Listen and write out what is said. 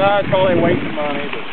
not it's probably wasting money. But